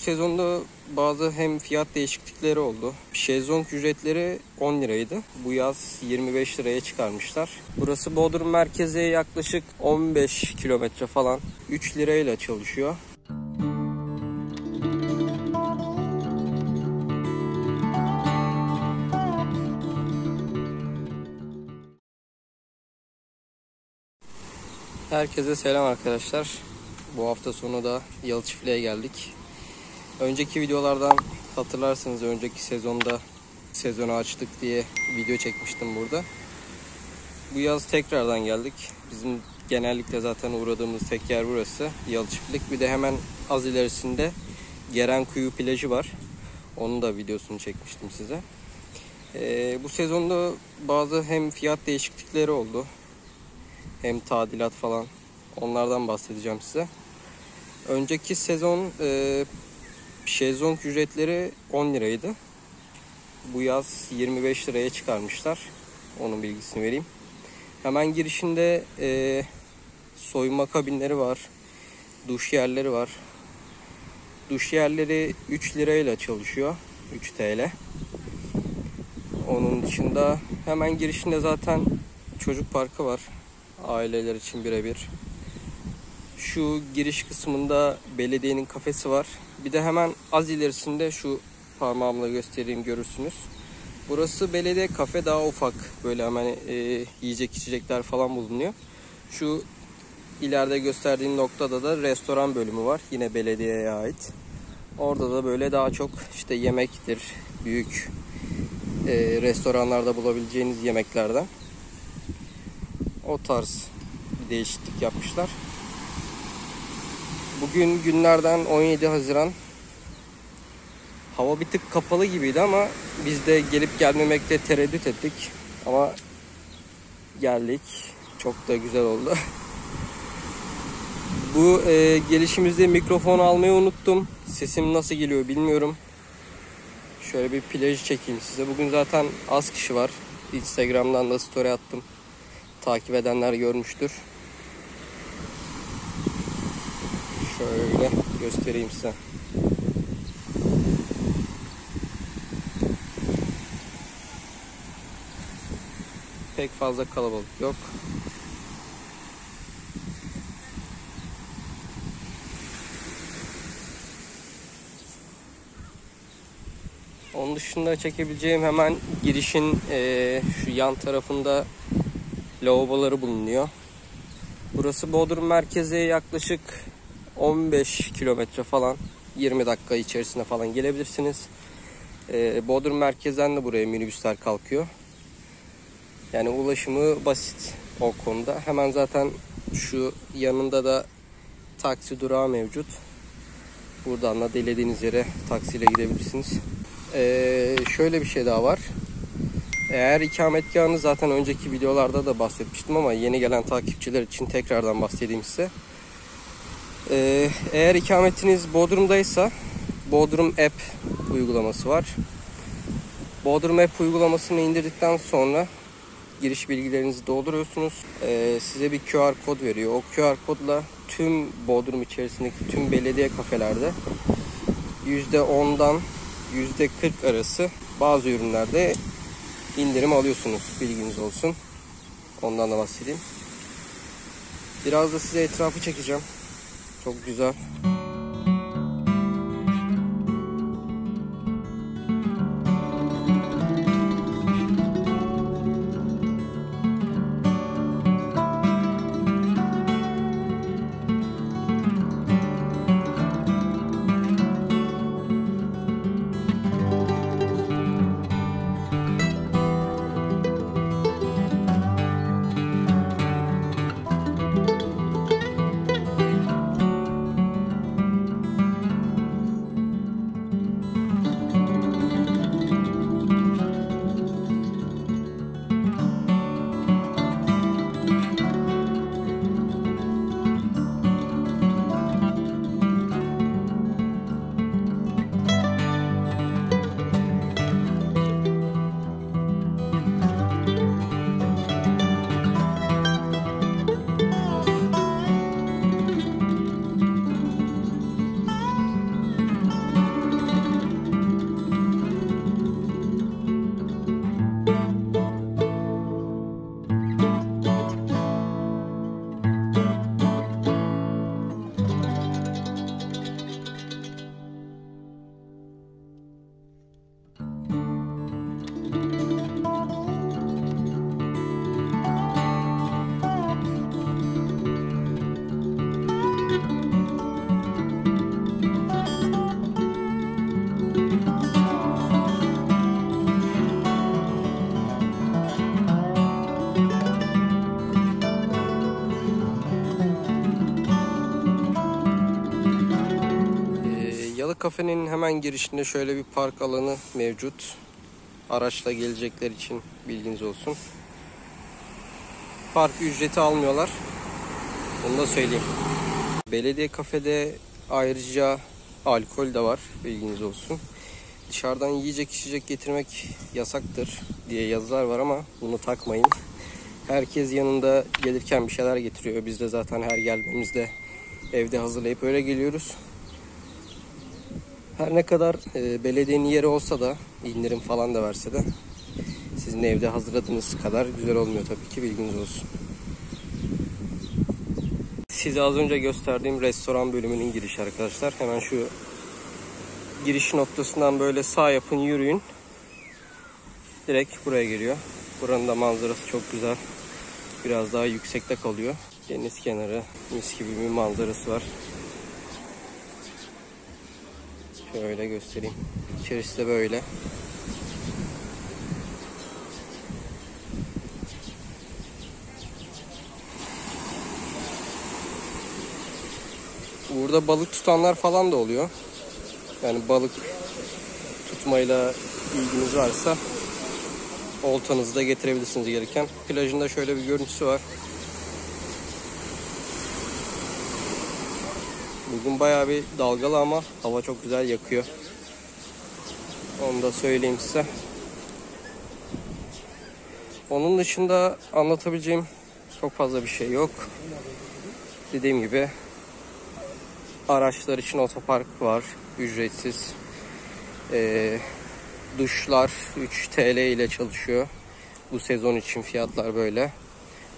sezonda bazı hem fiyat değişiklikleri oldu. Şezlong ücretleri 10 liraydı. Bu yaz 25 liraya çıkarmışlar. Burası Bodrum merkeze yaklaşık 15 kilometre falan. 3 lirayla çalışıyor. Herkese selam arkadaşlar. Bu hafta sonu da Yalı Çiftliğe geldik. Önceki videolardan hatırlarsınız önceki sezonda sezonu açtık diye video çekmiştim burada. Bu yaz tekrardan geldik. Bizim genellikle zaten uğradığımız tek yer burası. Yalı. Bir de hemen az ilerisinde Geren Kuyu plajı var. Onun da videosunu çekmiştim size. Ee, bu sezonda bazı hem fiyat değişiklikleri oldu hem tadilat falan onlardan bahsedeceğim size. Önceki sezon e, şezlong ücretleri 10 liraydı. Bu yaz 25 liraya çıkarmışlar. Onun bilgisini vereyim. Hemen girişinde e, soyunma kabinleri var. Duş yerleri var. Duş yerleri 3 lirayla çalışıyor. 3 TL. Onun dışında hemen girişinde zaten çocuk parkı var aileler için birebir. Şu giriş kısmında belediyenin kafesi var. Bir de hemen az ilerisinde şu parmağımla göstereyim görürsünüz. Burası belediye kafe daha ufak. Böyle hemen e, yiyecek içecekler falan bulunuyor. Şu ileride gösterdiğim noktada da restoran bölümü var. Yine belediyeye ait. Orada da böyle daha çok işte yemektir, büyük e, restoranlarda bulabileceğiniz yemeklerden o tarz bir değişiklik yapmışlar. Bugün günlerden 17 Haziran. Hava bir tık kapalı gibiydi ama biz de gelip gelmemekte tereddüt ettik. Ama geldik. Çok da güzel oldu. Bu e, gelişimizde mikrofon almayı unuttum. Sesim nasıl geliyor bilmiyorum. Şöyle bir plajı çekeyim size. Bugün zaten az kişi var. Instagram'dan da story attım takip edenler görmüştür. Şöyle göstereyim size. Pek fazla kalabalık yok. Onun dışında çekebileceğim hemen girişin e, şu yan tarafında lavaboları bulunuyor. Burası Bodrum merkeze yaklaşık 15 kilometre falan 20 dakika içerisinde falan gelebilirsiniz. Ee, Bodrum merkezden de buraya minibüsler kalkıyor. Yani ulaşımı basit o konuda. Hemen zaten şu yanında da taksi durağı mevcut. Buradan da dilediğiniz yere taksiyle gidebilirsiniz. Ee, şöyle bir şey daha var. Eğer ikametgahını zaten önceki videolarda da bahsetmiştim ama yeni gelen takipçiler için tekrardan bahsedeyim size. Ee, eğer ikametiniz Bodrum'daysa Bodrum App uygulaması var. Bodrum App uygulamasını indirdikten sonra giriş bilgilerinizi dolduruyorsunuz. Ee, size bir QR kod veriyor. O QR kodla tüm Bodrum içerisindeki tüm belediye kafelerde %10'dan %40 arası bazı ürünlerde indirim alıyorsunuz. Bilginiz olsun. Ondan da bahsedeyim. Biraz da size etrafı çekeceğim. Çok güzel. Kafenin hemen girişinde şöyle bir park alanı mevcut. Araçla gelecekler için bilginiz olsun. Park ücreti almıyorlar. Bunu da söyleyeyim. Belediye kafede ayrıca alkol de var. Bilginiz olsun. Dışarıdan yiyecek içecek getirmek yasaktır diye yazılar var ama bunu takmayın. Herkes yanında gelirken bir şeyler getiriyor. Biz de zaten her geldiğimizde evde hazırlayıp öyle geliyoruz. Her ne kadar e, belediyenin yeri olsa da indirim falan da verse de sizin evde hazırladığınız kadar güzel olmuyor tabii ki bilginiz olsun. Size az önce gösterdiğim restoran bölümünün girişi arkadaşlar. Hemen şu giriş noktasından böyle sağ yapın yürüyün. Direkt buraya geliyor. Buranın da manzarası çok güzel. Biraz daha yüksekte kalıyor. Deniz kenarı mis gibi bir manzarası var. Şöyle göstereyim. İçerisi de böyle. Burada balık tutanlar falan da oluyor. Yani balık tutmayla ilginiz varsa oltanızı da getirebilirsiniz gereken. Plajında şöyle bir görüntüsü var. Bugün bayağı bir dalgalı ama hava çok güzel yakıyor. Onu da söyleyeyim size. Onun dışında anlatabileceğim çok fazla bir şey yok. Dediğim gibi araçlar için otopark var. Ücretsiz. Ee, duşlar 3 TL ile çalışıyor. Bu sezon için fiyatlar böyle.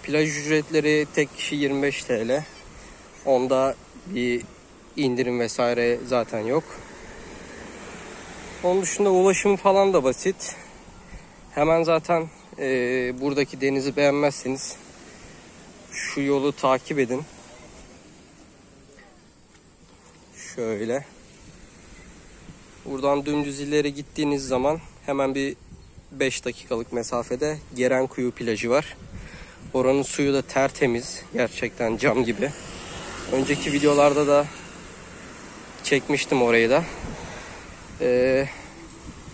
Plaj ücretleri tek kişi 25 TL. Onda bir indirim vesaire zaten yok. Onun dışında ulaşım falan da basit. Hemen zaten e, buradaki denizi beğenmezseniz şu yolu takip edin. Şöyle. Buradan dümdüz ileri gittiğiniz zaman hemen bir 5 dakikalık mesafede Gerenkuyu plajı var. Oranın suyu da tertemiz. Gerçekten cam gibi. Önceki videolarda da çekmiştim orayı da. Ee,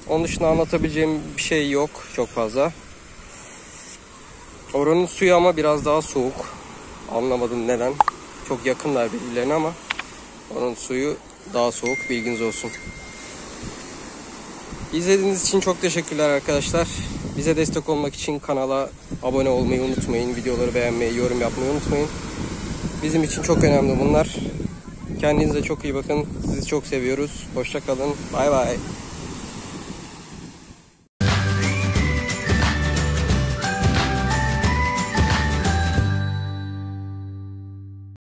onun dışında anlatabileceğim bir şey yok çok fazla. Oranın suyu ama biraz daha soğuk. Anlamadım neden. Çok yakınlar birbirlerine ama oranın suyu daha soğuk bilginiz olsun. İzlediğiniz için çok teşekkürler arkadaşlar. Bize destek olmak için kanala abone olmayı unutmayın. Videoları beğenmeyi, yorum yapmayı unutmayın. Bizim için çok önemli bunlar. Kendinize çok iyi bakın. Sizi çok seviyoruz. Hoşça kalın. Bay bay.